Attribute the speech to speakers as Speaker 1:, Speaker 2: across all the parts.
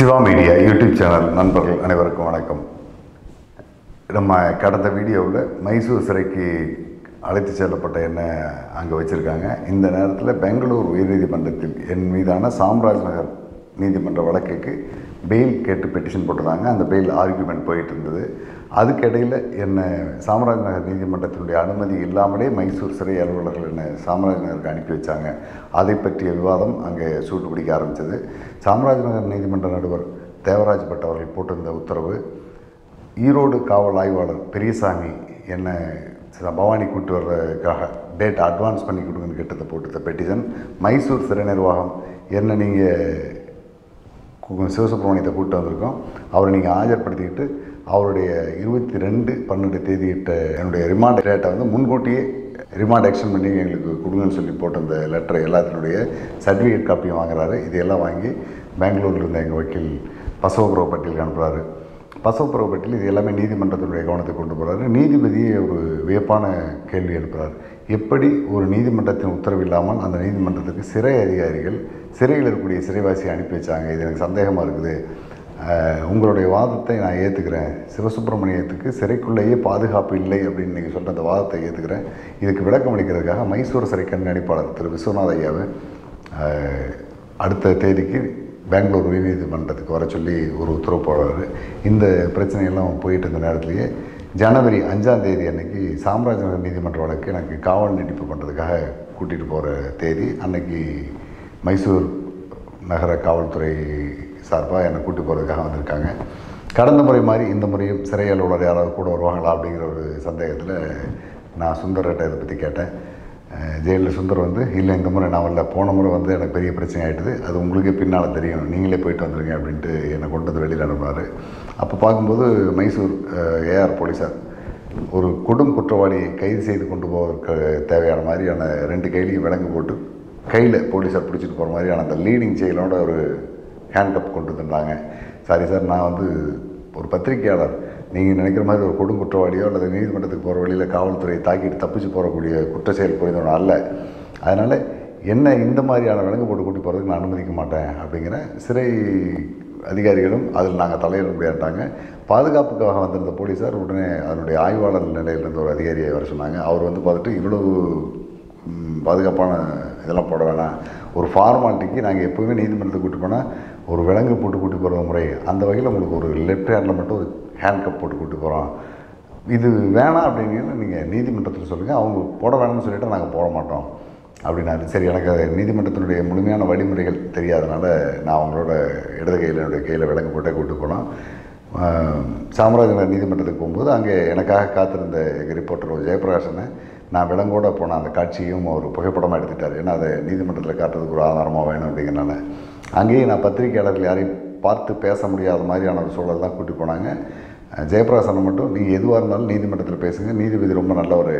Speaker 1: Siva media YouTube channel நண்பர்கள் அனைவருக்கும் வணக்கம். நம்ம கடந்த வீடியோவில் மைசூர் சிறைக்கு அழைத்து செல்லப்பட்ட என்ன அங்கே வச்சுருக்காங்க? இந்த நேரத்தில் பெங்களூர் உயர்நீதிமன்றத்தில் என் மீதான சாம்ராஜ் நகர் நீதிமன்ற வழக்குக்கு பெயில் கேட்டு பெட்டிஷன் போட்டிருந்தாங்க. அந்த பெயில் ஆர்கியூமெண்ட் போயிட்டு இருந்தது. அதுக்கிடையில் என்னை சாம்ராஜ் நகர் நீதிமன்றத்தினுடைய அனுமதி இல்லாமலே மைசூர் சிறை அலுவலர்கள் என்ன சாம்ராஜ் நகருக்கு அனுப்பி வச்சாங்க. அதை பற்றிய விவாதம் அங்கே சூட்டு பிடிக்க ஆரம்பித்தது சாம்ராஜ் நகர் நீதிமன்ற நடுவர் தேவராஜ் பட் அவர்கள் போட்டிருந்த உத்தரவு ஈரோடு காவல் ஆய்வாளர் பெரியசாமி என்னை பவானி கூட்டு வர்றதுக்காக டேட் அட்வான்ஸ் பண்ணி கொடுங்கன்னு கேட்டதை போட்டு பெட்டிஷன் மைசூர் சிறை நிர்வாகம் என்ன நீங்கள் சிவசுப்ரமணியத்தை கூப்பிட்டு வந்திருக்கோம். அவரை நீங்கள் ஆஜர்படுத்திக்கிட்டு அவருடைய இருபத்தி ரெண்டு பன்னெண்டு தேதியிட்ட என்னுடைய ரிமாண்ட் டேட்டை வந்து முன்கூட்டியே ரிமாண்ட் ஆக்ஷன் பண்ணி எங்களுக்கு கொடுங்கன்னு சொல்லி போட்ட அந்த லெட்டர் எல்லாத்தினுடைய சர்டிஃபிகேட் காப்பியும் வாங்குறாரு. இதையெல்லாம் வாங்கி பெங்களூரில் இருந்த எங்கள் வக்கீல் பசவபுரவ பட்டியலுக்கு அனுப்புகிறாரு பசவபுரவ பட்டியல் இது எல்லாமே நீதிமன்றத்தினுடைய கவனத்துக்கு கொண்டு போகிறாரு நீதிபதியை ஒரு வியப்பான கேள்வி எழுப்புறாரு. எப்படி ஒரு நீதிமன்றத்தின் உத்தரவு இல்லாமல் அந்த நீதிமன்றத்துக்கு சிறை அதிகாரிகள் சிறையில் இருக்கக்கூடிய சிறைவாசியை அனுப்பி வச்சாங்க? இது எனக்கு சந்தேகமாக இருக்குது. உங்களுடைய வாதத்தை நான் ஏற்றுக்கிறேன் சிவசுப்பிரமணியத்துக்கு சிறைக்குள்ளேயே பாதுகாப்பு இல்லை அப்படின்னு நீங்கள் சொல்கிற அந்த வாதத்தை ஏற்றுக்கிறேன் இதுக்கு விளக்கம் அளிக்கிறதுக்காக மைசூர் சிறை கண்காணிப்பாளர் திரு விஸ்வநாத ஐயாவை அடுத்த தேதிக்கு பெங்களூர் உயர்நீதிமன்றத்துக்கு வர சொல்லி ஒரு உத்தரவு போடுறாரு. இந்த பிரச்சனையெல்லாம் போயிட்டு இருந்த நேரத்திலேயே ஜனவரி அஞ்சாம் தேதி அன்னைக்கு சாம்ராஜ்நகர் நீதிமன்ற வழக்கு எனக்கு காவல் நீட்டிப்பு பண்ணுறதுக்காக கூட்டிகிட்டு போகிற தேதி அன்னைக்கு மைசூர் நகர காவல்துறை சார்பாக என்னை கூட்டி போகிறதுக்காக வந்திருக்காங்க. கடந்த முறை மாதிரி இந்த முறையும் சிறை அலுவலர் யாராவது கூட வருவாங்களா அப்படிங்கிற ஒரு சந்தேகத்தில் நான் சுந்தர்கிட்ட இதை பற்றி கேட்டேன். ஜெயிலில் சுந்தர் வந்து இல்லை இந்த முறை நான் வரல. போன முறை வந்து எனக்கு பெரிய பிரச்சனை ஆகிட்டது அது உங்களுக்கே பின்னால் தெரியும். நீங்களே போயிட்டு வந்துருங்க அப்படின்ட்டு என்னை கொண்டு வந்து வெளியில் அனுப்புனார். அப்போ பார்க்கும்போது மைசூர் ஏஆர் போலீஸார் ஒரு கொடும் குற்றவாளியை கைது செய்து கொண்டு போவதற்கு தேவையான மாதிரியான ரெண்டு கையிலையும் விலங்கு போட்டு கையில் போலீஸார் பிடிச்சிட்டு போகிற மாதிரியான அந்த லீடிங் செயலோட ஒரு ஹேண்ட்கப் கொண்டு வந்துட்டாங்க சாரி சார் நான் வந்து ஒரு பத்திரிகையாளர் நீங்கள் நினைக்கிற மாதிரி ஒரு கொடுங்குற்றவாளியோ அல்லது நீதிமன்றத்துக்கு போகிற வழியில் காவல்துறையை தாக்கிட்டு தப்பிச்சு போகக்கூடிய குற்ற செயல் புரிந்தவன் அல்ல. அதனால் என்ன இந்த மாதிரியான விலங்கு போட்டு கூட்டி போகிறதுக்கு நான் அனுமதிக்க மாட்டேன் அப்படிங்கிற சிறை அதிகாரிகளும் அதில் நாங்கள் தலையிட முடியாட்டாங்க பாதுகாப்புக்காக வந்திருந்த போலீஸார் உடனே அதனுடைய ஆய்வாளர் நிலையில் இருந்த ஒரு அதிகாரியை வர சொன்னாங்க. அவர் வந்து பார்த்துட்டு இவ்வளவு பாதுகாப்பான இதெல்லாம் போட வேணாம். ஒரு ஃபார்மாலிட்டிக்கு நாங்கள் எப்போவுமே நீதிமன்றத்துக்கு கூட்டி போனால் ஒரு விலங்கு போட்டு கூட்டி போகிற முறை அந்த வகையில் உங்களுக்கு ஒரு லெஃப்ட் ஹேண்டில் மட்டும் ஒரு ஹேண்ட் கப் போட்டு கூட்டி போகிறோம் இது வேணாம் அப்படிங்கிறது நீங்கள் நீதிமன்றத்தில் சொல்லுங்கள் அவங்க போட வேணாம்னு சொல்லிவிட்டு நாங்கள் போட மாட்டோம். அப்படின்னாரு. சரி எனக்கு நீதிமன்றத்தினுடைய முழுமையான வழிமுறைகள் தெரியாதனால நான் அவங்களோட இடது கையில் என்னுடைய கையில் விலங்கு போட்டே கூட்டு போனோம். ஆஹ், சாமராஜநகர் நீதிமன்றத்துக்கு போகும்போது அங்கே எனக்காக காத்திருந்த எங்கள் ரிப்போர்ட்டர் ஒரு ஜெயபிரகாஷனை நான் விலங்கோட போன அந்த காட்சியும் ஒரு புகைப்படமாக எடுத்துட்டார். ஏன்னா அதை நீதிமன்றத்தில் காட்டுறதுக்கு ஒரு ஆதாரமாக வேணும் அப்படிங்கிறனால. அங்கேயும் நான் பத்திரிகையாளர்கள் யாரையும் பார்த்து பேச முடியாத மாதிரியான ஒரு சூழல் தான் கூட்டி போனாங்க. ஜெயபிரகாசனை மட்டும் நீங்கள் எதுவாக இருந்தாலும் நீதிமன்றத்தில் பேசுங்க. நீதிபதி ரொம்ப நல்ல ஒரு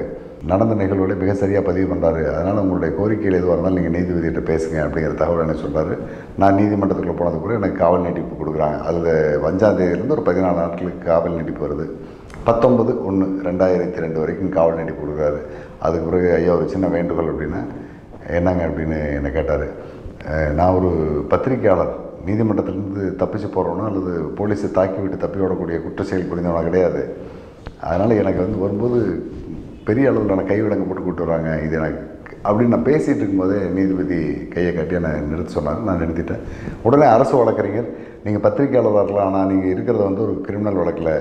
Speaker 1: நடந்த நிகழ்வுகளை மிக சரியாக பதிவு பண்ணுறாரு அதனால் உங்களுடைய கோரிக்கைகள் எதுவாக இருந்தாலும் நீங்கள் நீதிபதியிட்ட பேசுங்க அப்படிங்கிற தகவல் என்ன சொல்கிறாரு நான் நீதிமன்றத்துக்குள்ள போனது கூட எனக்கு காவல் நீட்டிப்பு கொடுக்குறாங்க. அதில் அஞ்சாந்தேதியிலேருந்து ஒரு பதினாலு நாட்களுக்கு காவல் நீட்டிப்பு வருது. பத்தொன்பது ஒன்று ரெண்டாயிரத்தி ரெண்டு வரைக்கும் காவல் நீட்டிப்பு கொடுக்குறாரு. அதுக்கு பிறகு ஐயா ஒரு சின்ன வேண்டுகோள் அப்படின்னா என்னங்க அப்படின்னு என்னை கேட்டார். நான் ஒரு பத்திரிக்கையாளர் நீதிமன்றத்திலேருந்து தப்பிச்சு போகிறவனோ அல்லது போலீஸை தாக்கி விட்டு தப்பி ஓடக்கூடிய குற்ற செயல் புரிந்தவனா கிடையாது. அதனால் எனக்கு வந்து வரும்போது பெரிய அளவிலான கைவிலங்கு போட்டு கூப்பிட்டு வராங்க. இது எனக்கு அப்படின்னு நான் பேசிகிட்டு இருக்கும்போதே நீதிபதி கையை காட்டி என்னை நிறுத்த சொன்னார். நான் நிறுத்திட்டேன். உடனே அரசு வழக்கறிஞர் நீங்கள் பத்திரிகையாளர் வரலாம் ஆனால் நீங்கள் இருக்கிறத வந்து ஒரு கிரிமினல் வழக்கில்.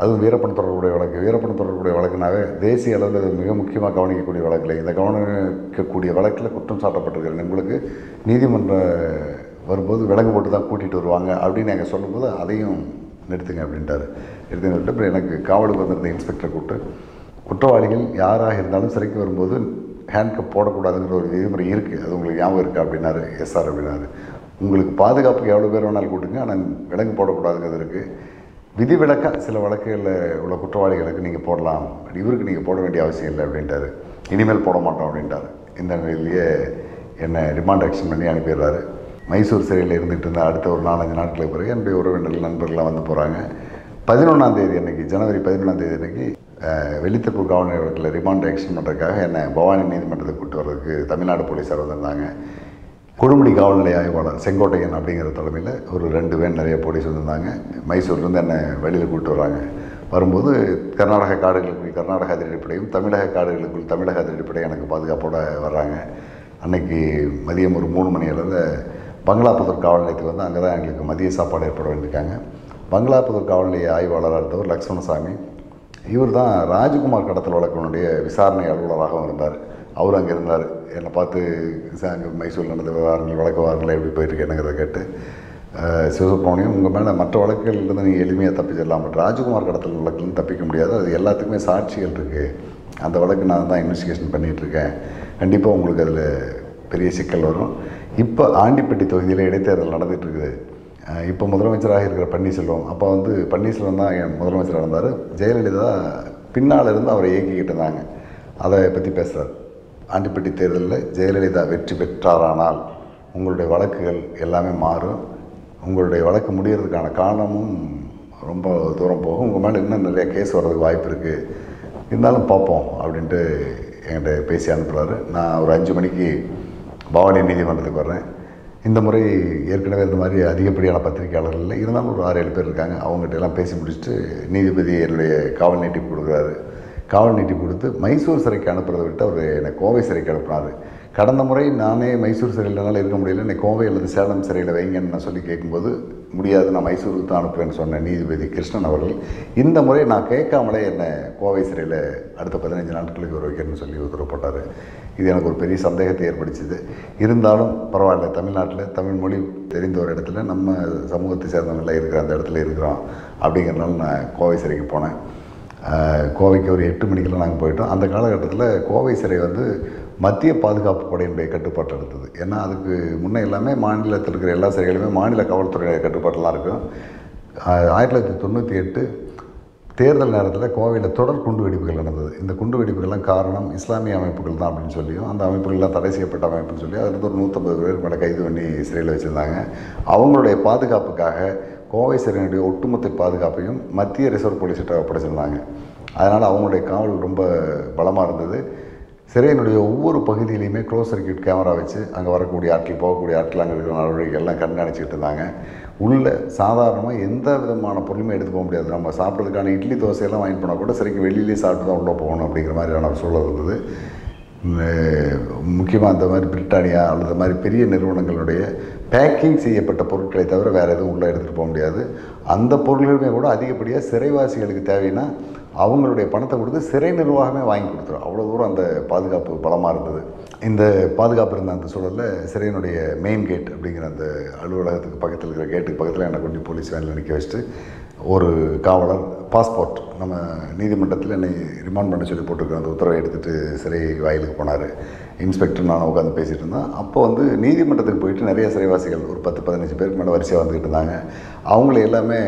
Speaker 1: அதுவும் வீரப்பன் தொடர்புடைய வழக்கு. வீரப்பன் தொடர்புடைய வழக்குனாவே தேசிய அளவில் அது மிக முக்கியமாக கவனிக்கக்கூடிய வழக்கில். இந்த கவனிக்கக்கூடிய வழக்கில் குற்றம் சாட்டப்பட்டிருக்கிறேன் உங்களுக்கு நீதிமன்ற வரும்போது விலங்கு போட்டு தான் கூட்டிகிட்டு வருவாங்க அப்படின்னு எங்கள் சொல்லும்போது அதையும் நிறுத்துங்க அப்படின்ட்டாரு. நிறுத்துங்க சொல்லிட்டு அப்புறம் எனக்கு காவலுக்கு வந்திருந்த இன்ஸ்பெக்டரை கூப்பிட்டு குற்றவாளிகள் யாராக இருந்தாலும் சிறைக்கு வரும்போது ஹேண்ட்கப் போடக்கூடாதுங்கிற ஒரு விதிமுறை இருக்குது அது உங்களுக்கு ஞாபகம் இருக்கா? அப்படின்னாரு. எஸ்ஆர் அப்படின்னாரு. உங்களுக்கு பாதுகாப்புக்கு எவ்வளோ பேர் வேணாலும் கூட்டுங்க. ஆனால் விலங்கு போடக்கூடாதுங்கிறது இருக்குது விதிவிலக்கா சில வழக்குகளில் உள்ள குற்றவாளிகளுக்கு நீங்கள் போடலாம். இவருக்கு நீங்கள் போட வேண்டிய அவசியம் இல்லை அப்படின்ட்டாரு. இனிமேல் போட மாட்டோம் அப்படின்ட்டார். இந்த நிலையிலேயே என்னை ரிமாண்ட் ஆக்ஷன் பண்ணி அனுப்பிடுறாரு. மைசூர் சிறையில் இருந்துகிட்டு இருந்த அடுத்த ஒரு நாலஞ்சு நாட்களுக்கு பிறகு என்னுடைய உறவினர்கள் நண்பர்கள்லாம் வந்து போகிறாங்க பதினொன்றாம் தேதி அன்னைக்கு ஜனவரி பதினொன்றாம் தேதி அன்னைக்கு வெள்ளித்தப்பூர் காவல் நிலையத்தில் ரிமாண்ட் ஆக்ஷன் பண்ணுறதுக்காக என்னை பவானி நீதிமன்றத்தை கூட்டு வர்றதுக்கு தமிழ்நாடு போலீஸார் வந்திருந்தாங்க. கொடுமுடி காவல்நிலை ஆய்வாளர் செங்கோட்டையன் அப்படிங்கிற தலைமையில் ஒரு ரெண்டு பேர் நிறைய போலீஸ் வந்திருந்தாங்க. மைசூர்லேருந்து என்னை வெளியில் கூப்பிட்டு வராங்க. வரும்போது கர்நாடக காடுகளுக்குள் கர்நாடக அதிரடிப்படையும் தமிழக காடுகளுக்குள் தமிழக அதிரடிப்படையும் எனக்கு பாதுகாப்போடு வர்றாங்க. அன்னைக்கு மதியம் ஒரு மூணு மணியிலேருந்து பங்களாபுதூர் காவல் நிலையத்துக்கு வந்து அங்கே தான் எங்களுக்கு மதிய சாப்பாடு ஏற்பட வேண்டியிருக்காங்க பங்களாபுதூர் காவல் நிலைய ஆய்வாளராக இருந்தவர் லக்ஷ்மணசாமி. இவர் தான் ராஜ்குமார் கடத்தல் வழக்கினுடைய விசாரணை அலுவலராகவும் இருந்தார். அவர் அங்கே இருந்தார். என்னை பார்த்து "சார், அங்கே மைசூரில் நடந்த விவகாரங்கள் வழக்கு விவகாரங்கள் எப்படி போயிருக்கு என்னங்கிறத கேட்டு சிவசுப்ரமணியம் உங்கள் மேலே மற்ற வழக்குகள்லேருந்து நீங்கள் எளிமையாக தப்பிச்சிடலாம். பட் ராஜ்குமார் கடத்தல் வழக்குலேருந்து தப்பிக்க முடியாது. அது எல்லாத்துக்குமே சாட்சிகள் இருக்குது அந்த வழக்கு நான் தான் இன்வெஸ்டிகேஷன் பண்ணிகிட்ருக்கேன் கண்டிப்பாக உங்களுக்கு அதில் பெரிய சிக்கல் வரும். இப்போ ஆண்டிப்பட்டி தொகுதியில் இடைத்தேர்தல் நடந்துகிட்ருக்குது இருக்குது இப்போ முதலமைச்சராக இருக்கிற பன்னீர்செல்வம் அப்போ வந்து பன்னீர்செல்வம் தான் என் முதலமைச்சராக இருந்தார். ஜெயலலிதா பின்னால் இருந்து அவரை இயக்கிக்கிட்டு இருந்தாங்க. அதை பற்றி பேசுகிறார் ஆண்டிப்பட்டி தேர்தலில் ஜெயலலிதா வெற்றி பெற்றாரானால் உங்களுடைய வழக்குகள் எல்லாமே மாறும். உங்களுடைய வழக்கு முடிகிறதுக்கான காரணமும் ரொம்ப தூரம் போகும். உங்கள் மேலே இன்னும் நிறைய கேஸ் வர்றதுக்கு வாய்ப்பு இருக்குது இருந்தாலும் பார்ப்போம் அப்படின்ட்டு என்கிட்ட பேசி அனுப்புகிறாரு நான் ஒரு அஞ்சு மணிக்கு பவானி நீதிமன்றத்துக்கு வர்றேன். இந்த முறை ஏற்கனவே இந்த மாதிரி அதிகப்படியான பத்திரிகையாளர்கள் இல்லை. இருந்தாலும் ஒரு ஆறு ஏழு பேர் இருக்காங்க. அவங்ககிட்ட எல்லாம் பேசி முடிச்சுட்டு நீதிபதி என்னுடைய காவல் நீட்டிப்பு கொடுக்குறாரு. காவல் நீட்டி கொடுத்து மைசூர் சிறைக்கு அனுப்புறதை விட்டு அவர் என்னை கோவை சிறைக்கு அனுப்புனார் கடந்த முறை நானே மைசூர் சிறையிலனால இருக்க முடியல. என்னை கோவை அல்லது சேலம் சிறையில் வைங்கன்னு நான் சொல்லி கேட்கும்போது முடியாது நான் மைசூருக்கு தான் அனுப்புவேன்னு சொன்ன நீதிபதி கிருஷ்ணன் அவர்கள் இந்த முறை நான் கேட்காமலே என்னை கோவை சிறையில் அடுத்த பதினஞ்சு நாட்களுக்கு ஒரு வைக்கணும்னு சொல்லி உத்தரவு போட்டார். இது எனக்கு ஒரு பெரிய சந்தேகத்தை ஏற்படுத்தது இருந்தாலும் பரவாயில்ல தமிழ்நாட்டில் தமிழ் மொழி தெரிந்த ஒரு இடத்துல நம்ம சமூகத்தை சேர்ந்தவங்களாம் இருக்கிற அந்த இடத்துல இருக்கிறோம். அப்படிங்கிறனால நான் கோவை சிறைக்கு போனேன். கோவைக்கு ஒரு எட்டு மணிக்கெல்லாம் நாங்கள் போயிட்டோம். அந்த காலகட்டத்தில் கோவை சிறை வந்து மத்திய பாதுகாப்பு படையினுடைய கட்டுப்பாட்டில் இருந்தது. ஏன்னா அதுக்கு முன்னே எல்லாமே மாநிலத்தில் இருக்கிற எல்லா சிறைகளுமே மாநில காவல்துறையுடைய கட்டுப்பாட்டெல்லாம் இருக்கும். ஆயிரத்தி தொள்ளாயிரத்தி தொண்ணூற்றி எட்டு தேர்தல் நேரத்தில் கோவையில் தொடர் குண்டு வெடிப்புகள் நடந்தது. இந்த குண்டு வெடிப்புகள்லாம் காரணம் இஸ்லாமிய அமைப்புகள் தான் அப்படின்னு சொல்லியும் அந்த அமைப்புகள்லாம் தடை செய்யப்பட்ட அமைப்புன்னு சொல்லி அதில் ஒரு நூற்றம்பது பேர் மேலே கைது பண்ணி சிறையில் வச்சுருந்தாங்க. அவங்களுடைய பாதுகாப்புக்காக கோவை சிறையினுடைய ஒட்டுமொத்த பாதுகாப்பையும் மத்திய ரிசர்வ் போலீஸ்கிட்ட ஒப்படைச்சிருந்தாங்க. அதனால் அவங்களுடைய காவல் ரொம்ப பலமாக இருந்தது. சிறையினுடைய ஒவ்வொரு பகுதியிலையுமே க்ளோஸ் சர்க்கியூட் கேமரா வச்சு அங்கே வரக்கூடிய ஆட்கள் போகக்கூடிய ஆட்கள் அங்கே இருக்கிற நடவடிக்கை எல்லாம் கண்காணிச்சிக்கிட்டு இருந்தாங்க. உள்ளே சாதாரணமாக எந்த விதமான பொருளுமே எடுத்து போக முடியாது. நம்ம சாப்பிட்றதுக்கான இட்லி தோசையெல்லாம் வாங்கிட்டு போனால் கூட சிறைக்கு வெளியிலேயே சாப்பிட்டு தான் உள்ளே போகணும் அப்படிங்கிற மாதிரியான ஒரு சூழல் இருந்தது. முக்கியமாக அந்த மாதிரி பிரிட்டானியா அல்லது மாதிரி பெரிய நிறுவனங்களுடைய பேக்கிங் செய்யப்பட்ட பொருட்களை தவிர வேறு எதுவும் உள்ளே எடுத்துகிட்டு போக முடியாது. அந்த பொருள்களுமே கூட அதிகப்படியாக சிறைவாசிகளுக்கு தேவைன்னா அவங்களுடைய பணத்தை கொடுத்து சிறை நிர்வாகமே வாங்கி கொடுத்துரும். அவ்வளோ தூரம் அந்த பாதுகாப்பு பலமாக இருந்தது. இந்த பாதுகாப்பு இருந்த அந்த சூழலில் சிறையினுடைய மெயின் கேட் அப்படிங்கிற அந்த அலுவலகத்துக்கு பக்கத்தில் இருக்கிற கேட்டுக்கு பக்கத்தில் என்னை கொண்டு போலீஸ் வேனில் நிற்க வச்சுட்டு ஒரு காவலர் பாஸ்போர்ட் நம்ம நீதிமன்றத்தில் என்னை ரிமாண்ட் பண்ண சொல்லி போட்டிருக்கிற அந்த உத்தரவை எடுத்துகிட்டு சிறை வாயிலுக்கு போனார். இன்ஸ்பெக்டர் நான் உட்காந்து பேசிகிட்டு இருந்தேன் அப்போ வந்து நீதிமன்றத்துக்கு போயிட்டு நிறைய சிறைவாசிகள் ஒரு பத்து பதினஞ்சு பேருக்கு மேலே வரிசையாக வந்துக்கிட்டு இருந்தாங்க. அவங்கள எல்லாமே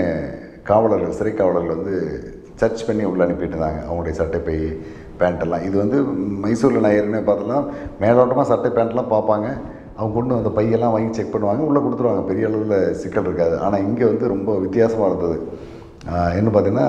Speaker 1: காவலர்கள் சிறை காவலர்கள் வந்து சர்ச் பண்ணி உள்ளே அனுப்பிட்டு இருந்தாங்க. அவங்களுடைய சட்டை போய் பேண்ட்டெல்லாம். இது வந்து மைசூரில் நான் ஏற்கனவே பார்த்தலாம் மேலோட்டமாக சட்டை பேண்ட்லாம் பார்ப்பாங்க. அவங்க கொண்டு அந்த பையெல்லாம் வாங்கி செக் பண்ணுவாங்க. உள்ளே கொடுத்துருவாங்க. பெரிய அளவில் சிக்கல் இருக்காது. ஆனால் இங்கே வந்து ரொம்ப வித்தியாசமாக இருந்தது. என்ன பார்த்தீங்கன்னா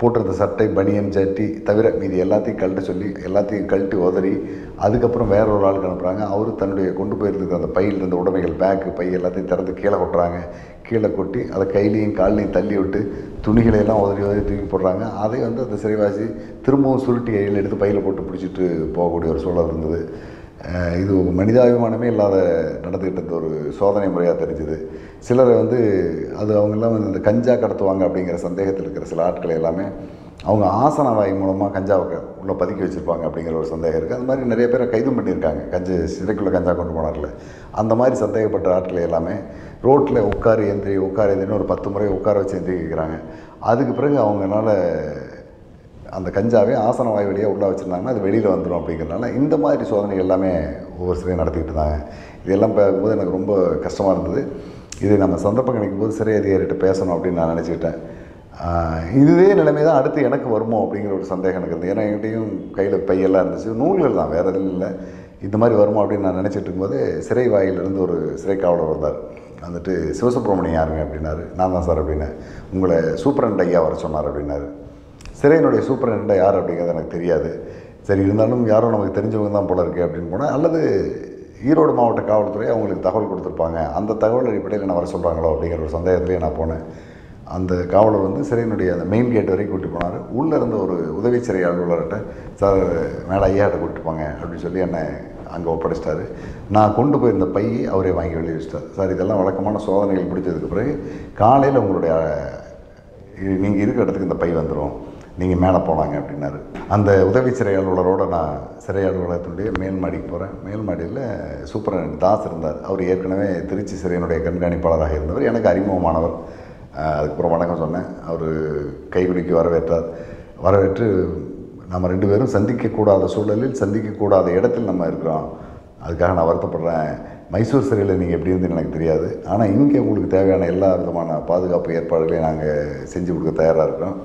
Speaker 1: போட்டிருந்த சட்டை பனியன் ஜட்டி தவிர மீதி எல்லாத்தையும் கழட்ட சொல்லி எல்லாத்தையும் கழட்டி உதறி அதுக்கப்புறம் வேற ஒரு ஆளுக்கு அனுப்புகிறாங்க அவர் தன்னுடைய கொண்டு போயிருந்த அந்த பையில் இருந்த உடைமைகள் பேக்கு பை எல்லாத்தையும் திறந்து கீழே கொட்டுறாங்க. கீழே கொட்டி அதை கையிலையும் கால்லையும் தள்ளி விட்டு துணிகளை எல்லாம் உதறி உதறி தூக்கி போடுறாங்க. அதை வந்து அந்த சிறைவாசி திரும்பவும் சுருட்டி கையில் எடுத்து பையில் போட்டு பிடிச்சிட்டு போகக்கூடிய ஒரு சூழல் இருந்தது. இது மனிதாபிமானமே இல்லாத நடந்துக்கிட்டு இருந்த ஒரு சோதனை முறையாக தெரிஞ்சுது. சிலரை வந்து அது அவங்கெல்லாம் வந்து இந்த கஞ்சா கடத்துவாங்க அப்படிங்கிற சந்தேகத்தில் இருக்கிற சில ஆட்களை எல்லாமே அவங்க ஆசன வாய் மூலமாக கஞ்சாவை உள்ளே பதுக்கி வச்சுருப்பாங்க அப்படிங்கிற ஒரு சந்தேகம் இருக்குது அந்த மாதிரி நிறைய பேரை கைதும் பண்ணியிருக்காங்க. கஞ்சா சிறைக்குள்ளே கஞ்சா கொண்டு போனார்ல. அந்த மாதிரி சந்தேகப்பட்ட ஆட்களை எல்லாமே ரோட்டில் உட்கார் எந்திரி உட்கார் எந்திரின்னு ஒரு பத்து முறை உட்கார வச்சு எந்திரிக்கிறாங்க. அதுக்கு பிறகு அவங்களால அந்த கஞ்சாவே ஆசன வாய் வழியாக உள்ளே வச்சுருந்தாங்கன்னா அது வெளியில் வந்துடும் அப்படிங்கிறனால இந்த மாதிரி சோதனை எல்லாமே ஒவ்வொரு சிறையும் நடத்திக்கிட்டு இருந்தாங்க. இதெல்லாம் பார்க்கும்போது எனக்கு ரொம்ப கஷ்டமாக இருந்தது. இது நம்ம சந்தர்ப்பம் கிடைக்கும் போது சிறை அதிகாரிகிட்ட பேசணும் அப்படின்னு நான் நினச்சிக்கிட்டேன். இதுவே நிலைமை தான் அடுத்து எனக்கு வருமோ அப்படிங்கிற ஒரு சந்தேகம் எனக்கு இருந்தது. ஏன்னா என்கிட்டையும் கையில் பையெல்லாம் இருந்துச்சு. நூல்கள் தான் வேறு எதுவும் இல்லை. இந்த மாதிரி வருமா அப்படின்னு நான் நினச்சிட்டு இருக்கும்போது சிறை வாயிலிருந்து ஒரு சிறை காவலர் வந்தார். வந்துட்டு சிவசுப்ரமணியம் யாருங்க? அப்படின்னாரு. நான் தான் சார் அப்படின்னேன். உங்களை சூப்பரண்ட் ஐயா வர சொன்னார் அப்படின்னாரு. சிறையினுடைய சூப்பரண்டாக யார் அப்படிங்கிறது எனக்கு தெரியாது. சரி இருந்தாலும் யாரோ நமக்கு தெரிஞ்சவங்க தான் போல இருக்குது அப்படின்னு போனேன் அல்லது ஈரோடு மாவட்ட காவல்துறை அவங்களுக்கு தகவல் கொடுத்துருப்பாங்க. அந்த தகவல் அடிப்படையில் என்ன வர சொல்கிறாங்களோ அப்படிங்கிற ஒரு சந்தேகத்திலேயே நான் போனேன். அந்த காவலர் வந்து சிறையினுடைய அந்த மெயின் கேட் வரைக்கும் கூட்டி போனார். உள்ளே இருந்த ஒரு உதவி சிறை அலுவலர்கிட்ட சார் மேலே ஐயாட்ட கூட்டிட்டு போங்க அப்படின்னு சொல்லி என்னை அங்கே ஒப்படைச்சிட்டாரு. நான் கொண்டு போயிருந்த பையை அவரே வாங்கி வெளியே வச்சிட்டார். சார் இதெல்லாம் வழக்கமான சோதனைகள் பிடிச்சதுக்கு பிறகு காலையில் உங்களுடைய நீங்கள் இருக்கிற இடத்துக்கு இந்த பை வந்துடும் நீங்கள் மேலே போகலாங்க அப்படின்னாரு. அந்த உதவி சிறை அலுவலரோடு நான் சிறை அலுவலகத்துடைய மேல் மாடிக்கு போகிறேன் மேல் மாடியில் சூப்பரண்ட் தாஸ் இருந்தார். அவர் ஏற்கனவே திருச்சி சிறையினுடைய கண்காணிப்பாளராக இருந்தவர். எனக்கு அறிமுகமானவர். அதுக்கப்புறம் வணக்கம் சொன்னேன். அவர் கைகுலுக்கி வரவேற்றார். வரவேற்று நம்ம ரெண்டு பேரும் சந்திக்கக்கூடாத சூழலில் சந்திக்கக்கூடாத இடத்தில் நம்ம இருக்கிறோம். அதுக்காக நான் வருத்தப்படுறேன். மைசூர் சிறையில் நீங்கள் எப்படி இருந்தீங்கன்னு எனக்கு தெரியாது. ஆனால் இங்கே உங்களுக்கு தேவையான எல்லா விதமான பாதுகாப்பு ஏற்பாடுகளையும் நாங்கள் செஞ்சு கொடுக்க தயாராக இருக்கோம்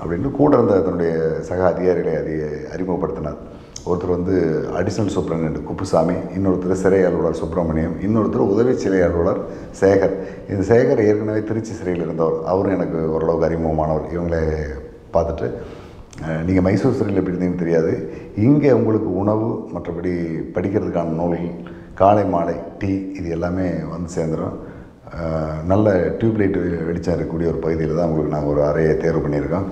Speaker 1: அப்படின்னு கூட இருந்த தன்னுடைய சக அதிகாரிகளை அதை அறிமுகப்படுத்தினார். ஒருத்தர் வந்து அடிஷனல் சூப்பரண்ட் குப்புசாமி இன்னொருத்தர் சிறை அலுவலர் சுப்பிரமணியம் இன்னொருத்தர் உதவி சிறை அலுவலர் சேகர். இந்த சேகர் ஏற்கனவே திருச்சி சிறையில் இருந்தவர். அவரும் எனக்கு ஓரளவுக்கு அறிமுகமானவர். இவங்களே பார்த்துட்டு நீங்கள் மைசூர் சிறையில் எப்படி இருந்தீங்கன்னு தெரியாது. இங்கே உங்களுக்கு உணவு மற்றபடி படிக்கிறதுக்கான நூல்கள் காலை மாலை டீ இது எல்லாமே வந்து சேர்ந்துடும் நல்ல டியூப்லைட் வெளிச்சம் இருக்கக்கூடிய ஒரு பகுதியில் தான் உங்களுக்கு நாங்கள் ஒரு அறையை தேர்வு பண்ணியிருக்கோம்.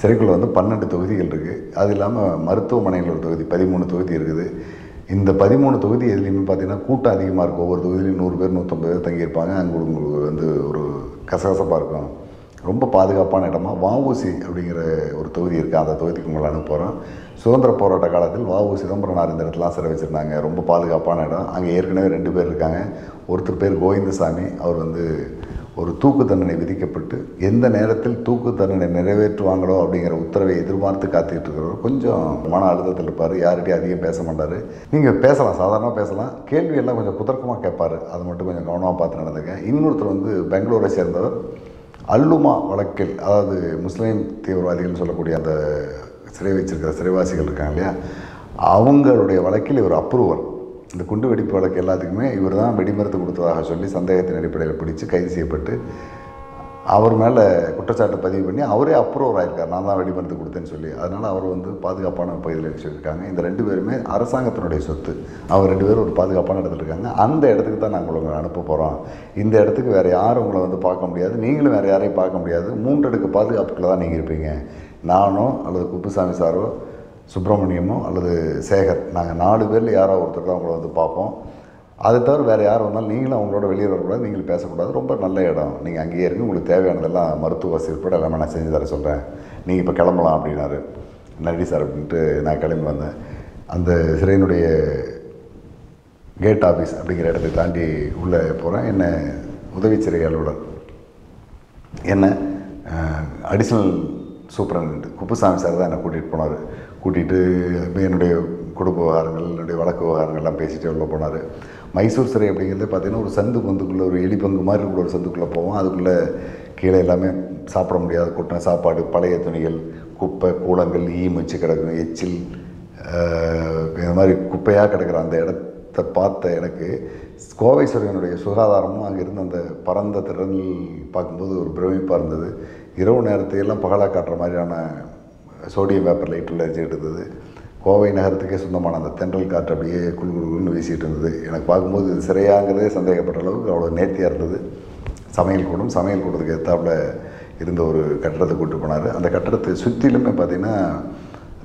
Speaker 1: சிறைக்குள்ளே வந்து பன்னெண்டு தொகுதிகள் இருக்குது அது இல்லாமல் மருத்துவமனையில் ஒரு தொகுதி பதிமூணு தொகுதி இருக்குது. இந்த பதிமூணு தொகுதி எதுலேயுமே பார்த்தீங்கன்னா கூட்டம் அதிகமாக இருக்கும். ஒவ்வொரு தொகுதியிலையும் நூறு பேர் நூற்றம்பது பேர் தங்கியிருப்பாங்க. அங்கே உங்களுக்கு வந்து ஒரு கசகசப்பாக இருக்கும். ரொம்ப பாதுகாப்பான இடமா? வஉசி அப்படிங்கிற ஒரு தொகுதி இருக்குது அந்த தொகுதிக்கு உங்களை அனுப்புகிறோம் சுதந்திர போராட்ட காலத்தில் வஉ சிதம்பரனார் இந்த இடத்துலாம் சிறை வச்சுருந்தாங்க. ரொம்ப பாதுகாப்பான இடம். அங்கே ஏற்கனவே ரெண்டு பேர் இருக்காங்க. ஒருத்தர் பேர் கோவிந்தசாமி. அவர் வந்து ஒரு தூக்கு தண்டனை விதிக்கப்பட்டு எந்த நேரத்தில் தூக்கு தண்டனை நிறைவேற்றுவாங்களோ அப்படிங்கிற உத்தரவை எதிர்பார்த்து காத்துக்கிட்டு இருக்கிறவர். கொஞ்சம் மன அழுத்தத்தில் இருப்பார். யார்கிட்டையும் அதிகம் பேச மாட்டார். நீங்கள் பேசலாம். சாதாரணமாக பேசலாம். கேள்வி எல்லாம் கொஞ்சம் குதர்க்கமாக கேட்பார். அது மட்டும் கொஞ்சம் கவனமாக பார்த்து நடந்துங்க இன்னொருத்தர் வந்து பெங்களூரை சேர்ந்தவர். அல்லுமா வழக்கில் அதாவது முஸ்லீம் தீவிரவாதிகள் சொல்லக்கூடிய அந்த சிறை வச்சிருக்கிற சிறைவாசிகள் இருக்காங்க இல்லையா? அவங்களுடைய வழக்கில் இவர் அப்ரூவர் இந்த குண்டு வெடிப்பு வழக்கு எல்லாத்துக்குமே இவர் தான் வெடிமருந்து கொடுத்ததாக சொல்லி சந்தேகத்தின் அடிப்படையில் பிடிச்சு கைது செய்யப்பட்டு அவர் மேலே குற்றச்சாட்டை பதிவு பண்ணி அவரே அப்ரூவர் ஆயிருக்கார். நான் தான் வெடிமருந்து கொடுத்தேன்னு சொல்லி. அதனால் அவர் வந்து பாதுகாப்பான பகுதியில் வச்சுருக்காங்க. இந்த ரெண்டு பேருமே அரசாங்கத்தினுடைய சொத்து. அவர் ரெண்டு பேரும் ஒரு பாதுகாப்பான இடத்துல இருக்காங்க. அந்த இடத்துக்கு தான் நாங்கள் உங்களை அனுப்ப போகிறோம் இந்த இடத்துக்கு வேறு யாரும் உங்களை வந்து பார்க்க முடியாது. நீங்களும் வேறு யாரையும் பார்க்க முடியாது. மூன்று அடுக்கு பாதுகாப்புக்குள்ள தான் நீங்கள் இருப்பீங்க. நானோ அல்லது குப்புசாமி சாரோ சுப்பிரமணியமோ அல்லது சேகர் நாங்கள் நாலு பேரில் யாரோ ஒருத்தர் தான் உங்களை வந்து பார்ப்போம். அதை தவிர வேறு யார் வந்தாலும் நீங்களும் அவங்களோட வெளியே வரக்கூடாது நீங்களும் பேசக்கூடாது. ரொம்ப நல்ல இடம். நீங்கள் அங்கேயே இருங்க. உங்களுக்கு தேவையானதெல்லாம் மருத்துவ வசதி உட்பட எல்லாமே நான் செஞ்சு தர சொல்கிறேன் நீங்கள் இப்போ கிளம்பலாம் அப்படின்னாரு. நன்றி சார் அப்படின்ட்டு நான் கிளம்பி வந்தேன். அந்த சிறையினுடைய கேட் ஆஃபீஸ் அப்படிங்கிற இடத்தை தாண்டி உள்ளே போகிறேன் என்ன உதவி சிறை அலுவலர்? என்ன அடிஷ்னல் சூப்பரண்ட் குப்புசாமி சார் தான் என்னை கூட்டிகிட்டு போனார். கூட்டிகிட்டு என்னுடைய குடும்ப விவகாரங்கள் என்னுடைய வழக்கு விவகாரங்கள்லாம் பேசிகிட்டே உள்ள போனார். மைசூர் சிறை அப்படிங்கிறது பார்த்தீங்கன்னா ஒரு சந்து பந்துக்குள்ளே ஒரு எலி பங்கு மாதிரி இருக்கிற ஒரு சந்துக்குள்ளே போவோம். அதுக்குள்ளே கீழே எல்லாமே சாப்பிட முடியாத கூட்டம் சாப்பாடு பழைய துணிகள் குப்பை கூலங்கள் ஈ மச்சு கிடக்கும் எச்சில் இந்த மாதிரி குப்பையாக கிடக்கிற அந்த இடத்த பார்த்த எனக்கு கோவை சுகாதாரமும் அங்கே இருந்த அந்த பரந்த திறனில் பார்க்கும்போது ஒரு பிரமிப்பாக இருந்தது. இரவு நேரத்தையெல்லாம் பகலாக காட்டுற மாதிரியான சோடியம் பேப்பர் லைட்டில் உள்ள இருந்தது. கோவை நகரத்துக்கே சொந்தமான அந்த தென்றல் காற்று அப்படியே குழுகுழுன்னு வீசிகிட்டு இருந்தது. எனக்கு பார்க்கும்போது இது சிறையாங்கிறதே சந்தேகப்பட்ட அளவுக்கு அவ்வளோ நேர்த்தியாக இருந்தது. சமையல் கூடம் சமையல் கூடத்துக்கு ஏற்றாப்புல இருந்த ஒரு கட்டடத்தை கூட்டு போனார். அந்த கட்டடத்தை சுற்றிலுமே பார்த்திங்கன்னா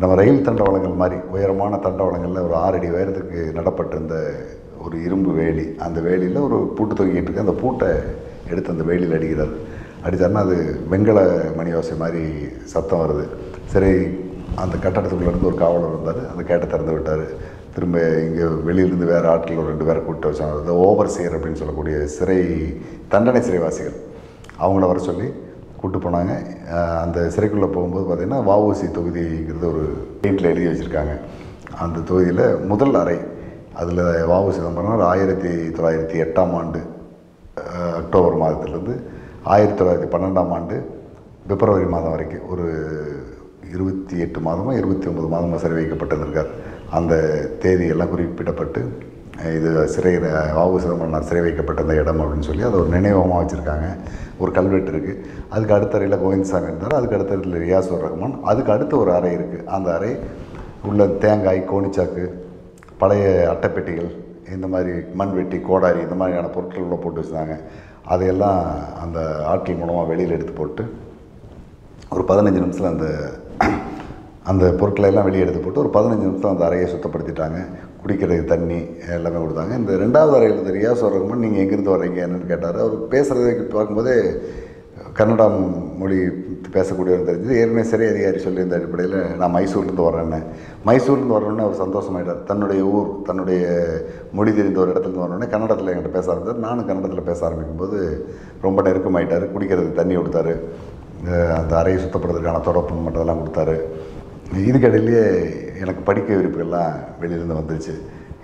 Speaker 1: நம்ம ரயில் தண்டவாளங்கள் மாதிரி உயரமான தண்டவாளங்களில் ஒரு ஆறடி உயரத்துக்கு நடப்பட்டிருந்த ஒரு இரும்பு வேலி. அந்த வேலியில் ஒரு பூட்டு தொங்கிட்டு இருக்கு. அந்த பூட்டை எடுத்து அந்த வேலியில் அடிக்கிறார். அடித்தாருன்னா அது வெண்கல மணி மாதிரி சத்தம் வருது. சரி அந்த கட்டடத்துக்குள்ளேருந்து ஒரு காவலர் இருந்தார் அந்த கேட்டை திறந்து விட்டார். திரும்ப இங்கே வெளியிலேருந்து வேறு ஆட்கள் ஒரு ரெண்டு பேரை கூப்பிட்டு வச்சாங்க. அந்த ஓவர் சியர் அப்படின்னு சொல்லக்கூடிய சிறை தண்டனை சிறைவாசிகள். அவங்கள வர சொல்லி கூப்பிட்டு போனாங்க. அந்த சிறைக்குள்ளே போகும்போது பார்த்திங்கன்னா வஉசி தொகுதிங்கிறது ஒரு பெயிண்டில் எழுதி வச்சுருக்காங்க. அந்த தொகுதியில் முதல் அறை அதில் வஉ சிதம்பரம் ஆயிரத்தி தொள்ளாயிரத்தி எட்டாம் ஆண்டு அக்டோபர் மாதத்துலேருந்து ஆயிரத்தி தொள்ளாயிரத்தி பன்னெண்டாம் ஆண்டு பிப்ரவரி மாதம் வரைக்கும் ஒரு இருபத்தி எட்டு மாதமாக இருபத்தி ஒன்பது மாதமாக சிறை வைக்கப்பட்டிருந்திருக்கார் அந்த தேதியெல்லாம் குறிப்பிடப்பட்டு இது சிறை வாவு சிதம்பரனார் சிறை வைக்கப்பட்ட அந்த இடம் அப்படின்னு சொல்லி அதை ஒரு நினைவகமாக வச்சுருக்காங்க. ஒரு கல்வெட்டு இருக்குது அதுக்கு அடுத்த அறையில் கோவிந்தசாமி இருந்தார். அதுக்கு அடுத்த அறையில் ரியாசுர் ரஹ்மான் அதுக்கு அடுத்த ஒரு அறை இருக்குது அந்த அறை உள்ள தேங்காய் கோணிச்சாக்கு பழைய அட்டைப்பெட்டிகள் இந்த மாதிரி மண்வெட்டி கோடாரி இந்த மாதிரியான பொருட்கள் உள்ள போட்டு வச்சுருந்தாங்க. அதையெல்லாம் அந்த ஆட்கள் மூலமாக வெளியில் எடுத்து போட்டு ஒரு பதினஞ்சு நிமிஷத்தில் அந்த அந்த பொருட்களை எல்லாம் வெளியே எடுத்து போட்டு ஒரு பதினஞ்சு நிமிஷம் அந்த அறையை சுத்தப்படுத்திட்டாங்க. குடிக்கிறதுக்கு தண்ணி எல்லாமே கொடுத்தாங்க. இந்த ரெண்டாவது அறையில் இந்த ரியாஸ் வரவங்க நீங்கள் எங்கேருந்து வர்றீங்க? என்னென்னு கேட்டார். அவர் பேசுகிறத பார்க்கும்போதே கன்னடா மொழி பேசக்கூடியவர் தெரிஞ்சது. ஏற்கனவே சிறை அதிகாரி சொல்லியிருந்த அடிப்படையில் நான் மைசூர்லேருந்து வர்றேன்னு. மைசூர்லேருந்து வரணுன்னு அவர் சந்தோஷமாயிட்டார். தன்னுடைய ஊர் தன்னுடைய மொழி தெரிந்த ஒரு இடத்துலேருந்து வரணுன்னே கன்னடத்தில் என்கிட்ட பேச ஆரம்பித்தார் நானும் கன்னடத்தில் பேச ஆரம்பிக்கும் போது ரொம்ப நெருக்கமாயிட்டார். குடிக்கிறதுக்கு தண்ணி கொடுத்தாரு. அந்த அறையை சுத்தப்படுறதுக்கான தொடப்பம் மற்றதெல்லாம் கொடுத்தாரு. இதுக்கடையிலேயே எனக்கு படிக்க விருப்பெல்லாம் வெளியிலேருந்து வந்துருச்சு.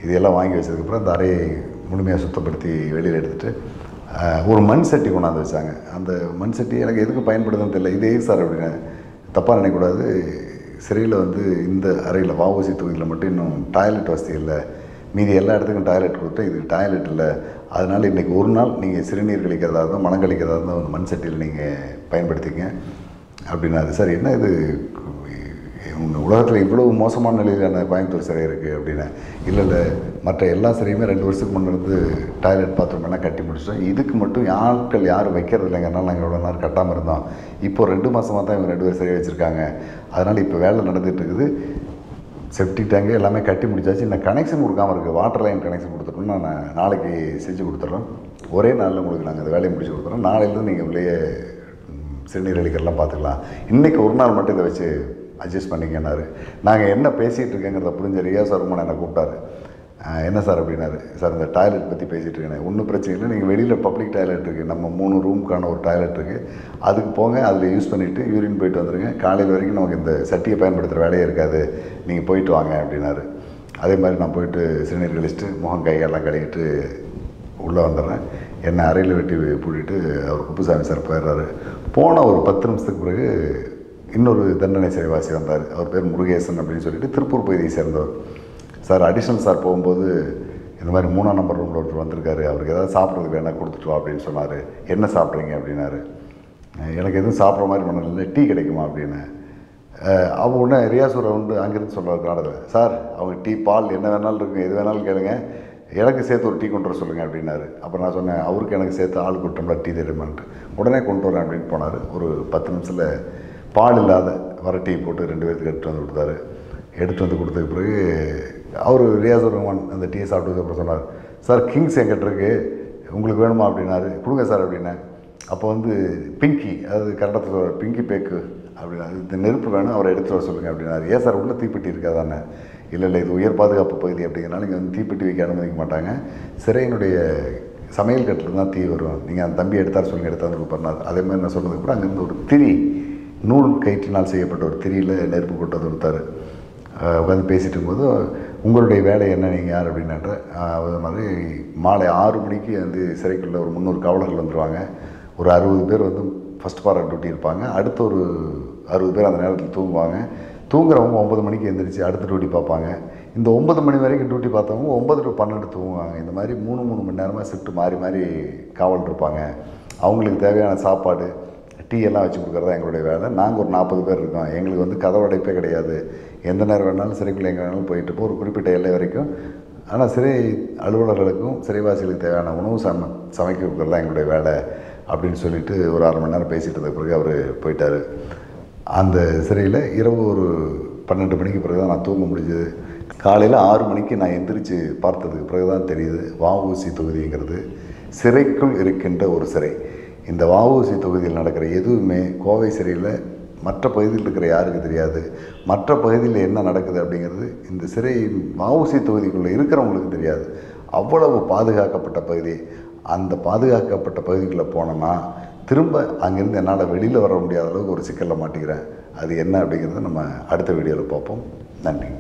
Speaker 1: இதையெல்லாம் வாங்கி வச்சதுக்கப்புறம் அந்த அறையை முழுமையாக சுத்தப்படுத்தி வெளியில் எடுத்துகிட்டு ஒரு மண் சட்டி கொண்டாந்து வச்சாங்க. அந்த மண் சட்டி எனக்கு எதுக்கு பயன்படுதுன்னு தெரியல. இதே சார் அப்படின்னு தப்பாக நினைக்கக்கூடாது. சிறையில் வந்து இந்த அறையில் வாவூசி தொகுதியில் மட்டும் இன்னும் டாய்லெட் வசதி இல்லை. மீதி எல்லா இடத்துக்கும் டாய்லெட் கொடுத்து இது டாய்லெட் இல்லை. அதனால் இன்றைக்கி ஒரு நாள் நீங்கள் சிறுநீர் கழிக்கிறதா இருந்தால் மனம் கழிக்கிறதா இருந்தால் ஒரு மண் சட்டியில் நீங்கள் பயன்படுத்திங்க. அப்படின்னாரு. சார் என்ன இது? உலகத்தில் இவ்வளவு மோசமான நிலையிலான கோயம்புத்தூர் சிறை இருக்குது அப்படின்னு. இல்லை இல்லை. மற்ற எல்லா சிறையுமே ரெண்டு வருஷத்துக்கு முன்னே இருந்து டாய்லெட் பாத்ரூம் எல்லாம் கட்டி முடிச்சிட்டோம். இதுக்கு மட்டும் ஆட்கள் யாரும் வைக்கிறது இல்லைங்கிறனால நாங்கள் இவ்வளோ நேரம் கட்டாமல் இருந்தோம். இப்போ ரெண்டு மாதமாக தான் இவங்க ரெண்டு பேர் சிறை வச்சுருக்காங்க. அதனால் இப்போ வேலை நடந்துகிட்டு இருக்குது. செப்டிக் டேங்கு எல்லாமே கட்டி முடிச்சாச்சு. இந்த கனெக்ஷன் கொடுக்காம இருக்குது வாட்டர் லைன் கனெக்ஷன் கொடுத்துட்டோம்னா நான் நாளைக்கு செஞ்சு கொடுத்துட்றோம் ஒரே நாளில் உங்களுக்கு நாங்கள் அந்த வேலையை முடிச்சு கொடுத்துறோம். நாளையிலேருந்து நீங்கள் உள்ளே சிறுநீர் அளிக்கிறலாம் பார்த்துக்கலாம். இன்றைக்கி ஒரு நாள் மட்டும் இதை வச்சு அட்ஜஸ்ட் பண்ணிங்கன்னாரு. நாங்கள் என்ன பேசிகிட்டு இருக்கேங்கிறத புரிஞ்ச ரியா சர்மன் என்னை கூப்பிட்டாரு. என்ன சார் அப்படின்னாரு? சார் இந்த டாய்லெட் பற்றி பேசிகிட்டு இருக்கேன். ஒன்றும் பிரச்சனை இல்லை. நீங்கள் வெளியில் பப்ளிக் டாய்லெட் இருக்குது நம்ம மூணு ரூமுக்கான ஒரு டாய்லெட் இருக்குது அதுக்கு போங்க. அதில் யூஸ் பண்ணிவிட்டு யூரின் போயிட்டு வந்துடுங்க காலையில் வரைக்கும் நமக்கு இந்த சட்டியை பயன்படுத்துகிற வேலையே இருக்காது. நீங்கள் போயிட்டு வாங்க அப்படின்னாரு. அதே மாதிரி நான் போயிட்டு சிறுநீர் கழிச்சிட்டு முகம் கையெல்லாம் கழுவிட்டு உள்ளே வந்துடுறேன். என்னை அறையில் வெட்டி பூட்டிட்டு அவர் குப்புசாமி சார் போயிடுறாரு. போன ஒரு பத்து நிமிஷத்துக்கு பிறகு இன்னொரு தண்டனை சிறைவாசி வந்தார். அவர் பேர் முருகேசன் அப்படின்னு சொல்லிட்டு திருப்பூர் பகுதியை சேர்ந்தவர். சார் அடிஷனல் சார் போகும்போது இந்த மாதிரி மூணாம் நம்பர் ரூமில் ஒருத்தர் வந்திருக்காரு. அவருக்கு ஏதாவது சாப்பிட்றதுக்கு வேணால் கொடுத்துட்டு வா அப்படின்னு சொன்னார். என்ன சாப்பிட்றீங்க? அப்படின்னாரு. எனக்கு எதுவும் சாப்பிட்ற மாதிரி பண்ணல. டீ கிடைக்குமா? அப்படின்னு. அவங்க உடனே ரியாசூரை வந்து அங்கேருந்து சொல்கிறார் கன்னடத்தில் சார் அவங்க டீ பால் என்ன வேணாலும் இருக்குங்க. எது வேணாலும் கேளுங்க. எனக்கு சேர்த்து ஒரு டீ கொண்டு வர சொல்லுங்கள் அப்படின்னாரு. அப்போ நான் சொன்னேன் அவருக்கு எனக்கு சேர்த்து ஆள் கூட்டம்ல டீ தெரியுமான்ட்டு உடனே கொண்டு வரேன் அப்படின்னு போனார். ஒரு பத்து நிமிஷத்தில் பால் இல்லாத வர டீ போட்டு ரெண்டு பேருக்கு எடுத்துகிட்டு வந்து கொடுத்தாரு. எடுத்து வந்து கொடுத்ததுக்கு பிறகு அவர் ரியாஸ் ரஹ்மான் அந்த டீ சாப்பிட்டதுக்கு அப்புறம் சொன்னார் சார் கிங்ஸ் எங்கிட்ட இருக்கு உங்களுக்கு வேணுமா? அப்படின்னாரு. கொடுங்க சார் அப்படின்னேன். அப்போ வந்து பிங்கி அதாவது கன்னடத்தில் பிங்கி பேக்கு அப்படின்னா இந்த நெருப்பு வேணும் அவரை எடுத்து வர சொல்லுங்கள் அப்படின்னாரு. ஏன் சார் உள்ளே தீப்பெட்டி இருக்காதானே? இல்லை இல்லை இது உயர் பாதுகாப்பு பகுதி அப்படிங்கிறனால இங்கே வந்து தீப்பெட்டி வைக்க அனுமதிக்க மாட்டாங்க. சிறையினுடைய சமையல் கட்டில் தான் தீ வரும். நீங்கள் அந்த தம்பி எடுத்தார் சொல்லுங்கள் எடுத்தாந்து கூப்பிட்றாரு அதே மாதிரி நான் சொன்னதுக்கு கூட அங்கேருந்து ஒரு திரி நூல் கயிற்றினால் செய்யப்பட்ட ஒரு திரியில் நெருப்பு கொண்டு வந்து கொடுத்தாரு. உட்காந்து பேசிகிட்டு இருக்கும்போது உங்களுடைய வேலை என்ன நீங்கள் யார் அப்படின்னாட்ட அது மாதிரி மாலை ஆறு மணிக்கு வந்து சிறைக்குள்ளே ஒரு முந்நூறு காவலர்கள் வந்துடுவாங்க ஒரு அறுபது பேர் வந்து ஃபஸ்ட் பாரட் டியூட்டி இருப்பாங்க. அடுத்த ஒரு அறுபது பேர் அந்த நேரத்தில் தூங்குவாங்க. தூங்குறவங்க ஒம்பது மணிக்கு எழுந்திரிச்சு அடுத்த டியூட்டி பார்ப்பாங்க. இந்த ஒம்பது மணி வரைக்கும் டியூட்டி பார்த்தவங்க ஒம்பது டு பன்னெண்டு தூங்குவாங்க. இந்த மாதிரி மூணு மூணு மணி நேரமாக ஷிஃப்ட் மாறி மாறி காவல் இருப்பாங்க. அவங்களுக்கு தேவையான சாப்பாடு டீ எல்லாம் வச்சு கொடுக்குறது எங்களுடைய வேலை. நாங்கள் ஒரு நாற்பது பேர் இருக்கோம். எங்களுக்கு வந்து கதவடைப்பே கிடையாது. எந்த நேரம் வேணாலும் சிறைக்குள்ளே எங்கே வேணாலும் போயிட்டு ஒரு குறிப்பிட்ட எல்லை வரைக்கும். ஆனால் சிறை அலுவலர்களுக்கும் சிறைவாசிகளுக்கு தேவையான உணவு சம சமைக்க கொடுக்குறது தான் எங்களுடைய வேலை அப்படின்னு சொல்லிட்டு ஒரு அரை மணி நேரம் பேசிகிட்டு இருந்த பிறகு அவர் போயிட்டார். அந்த சிறையில் இரவு ஒரு பன்னெண்டு மணிக்கு பிறகு தான் நான் தூங்க முடிஞ்சது. காலையில் ஆறு மணிக்கு நான் எந்திரிச்சு பார்த்ததுக்கு பிறகு தான் தெரியுது. வஉசி தொகுதிங்கிறது சிறைக்குள் இருக்கின்ற ஒரு சிறை. இந்த வஉசி தொகுதியில் நடக்கிற எதுவுமே கோவை சிறையில் மற்ற பகுதியில் இருக்கிற யாருக்கு தெரியாது? மற்ற பகுதியில் என்ன நடக்குது அப்படிங்கிறது இந்த சிறை மாவுசி தொகுதிக்குள்ளே இருக்கிறவங்களுக்கு தெரியாது. அவ்வளவு பாதுகாக்கப்பட்ட பகுதி. அந்த பாதுகாக்கப்பட்ட பகுதிக்குள்ளே போனோன்னா திரும்ப அங்கேருந்து என்னால் வெளியில் வர முடியாத அளவுக்கு ஒரு சிக்கலில் மாட்டிக்கிறேன். அது என்ன அப்படிங்கிறத நம்ம அடுத்த வீடியோவில் பார்ப்போம். நன்றி.